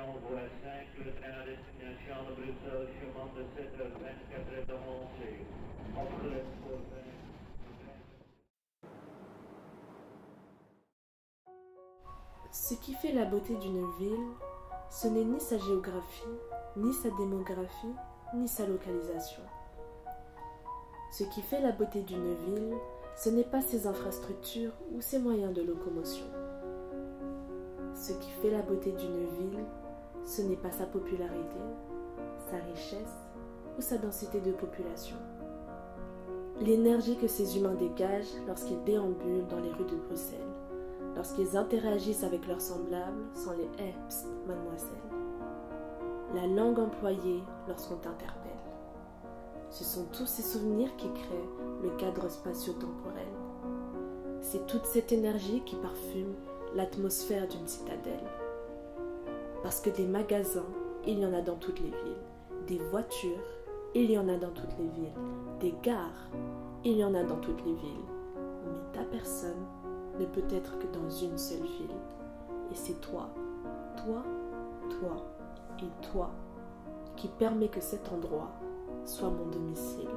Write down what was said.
Attention, voie 5, le train à destination de Bruxelles, chemin de 7h24 est avancé. Entre les Ce qui fait la beauté d'une ville, ce n'est ni sa géographie, ni sa démographie, ni sa localisation. Ce qui fait la beauté d'une ville, ce n'est pas ses infrastructures ou ses moyens de locomotion. Ce qui fait la beauté d'une ville, ce n'est pas sa popularité, sa richesse ou sa densité de population. L'énergie que ces humains dégagent lorsqu'ils déambulent dans les rues de Bruxelles, lorsqu'ils interagissent avec leurs semblables sans les Eh, mademoiselle. La langue employée lorsqu'on t'interpelle. Ce sont tous ces souvenirs qui créent le cadre spatio-temporel. C'est toute cette énergie qui parfume l'atmosphère d'une citadelle. Parce que des magasins, il y en a dans toutes les villes. Des voitures, il y en a dans toutes les villes. Des gares, il y en a dans toutes les villes. Mais ta personne ne peut être que dans une seule ville. Et c'est toi, toi, toi et toi qui permet que cet endroit soit mon domicile.